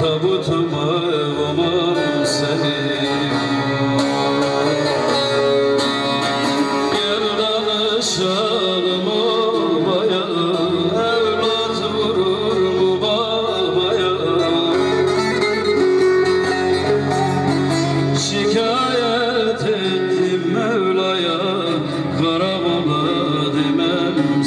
tabutuma ev seni. Gel Evlat vurur babaya. Şikayet ettim Mevla'ya Karabola demem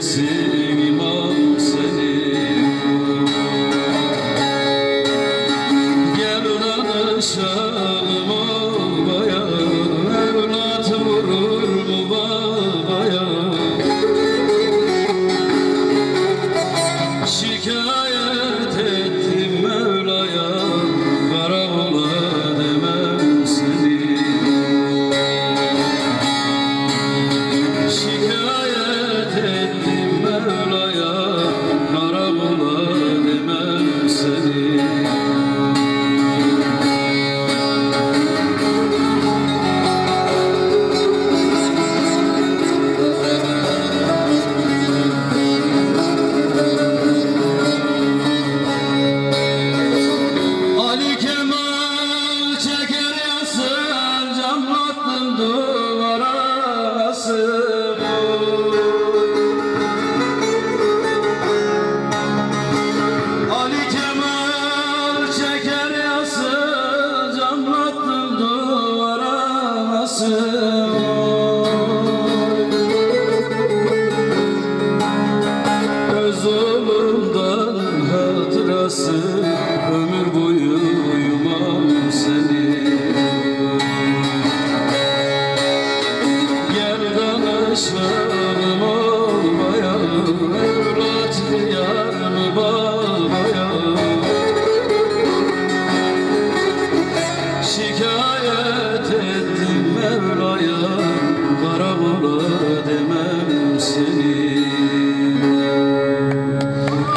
This is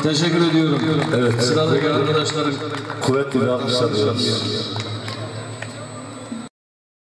Teşekkür ediyorum. Evet. Sıradaki evet. arkadaşlarım. Kuvvetli bir alkışlar.